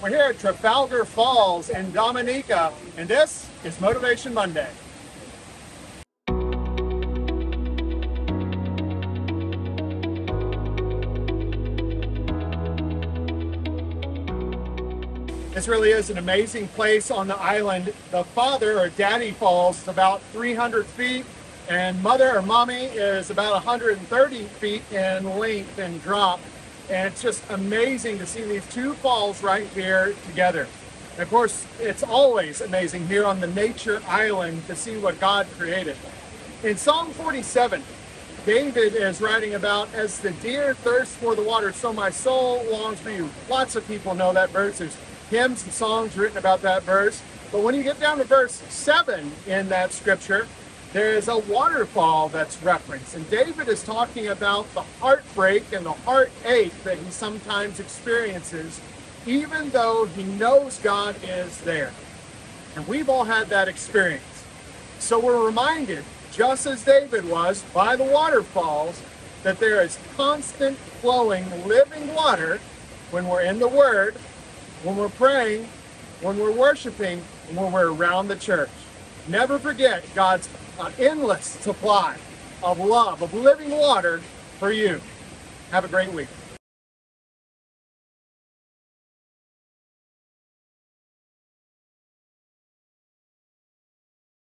We're here at Trafalgar Falls in Dominica, and this is Motivation Monday. This really is an amazing place on the island. The father or daddy falls is about 300 feet, and mother or mommy is about 130 feet in length and drop. And it's just amazing to see these two falls right here together. And of course, it's always amazing here on the nature island to see what God created. In Psalm 47, David is writing about, as the deer thirsts for the water, so my soul longs for you. Lots of people know that verse. There's hymns and songs written about that verse. But when you get down to verse 7 in that scripture, there is a waterfall that's referenced. And David is talking about the heartbreak and the heartache that he sometimes experiences, even though he knows God is there. And we've all had that experience. So we're reminded, just as David was, by the waterfalls, that there is constant flowing living water when we're in the Word, when we're praying, when we're worshiping, when we're around the church. Never forget God's an endless supply of love, of living water for you. Have a great week.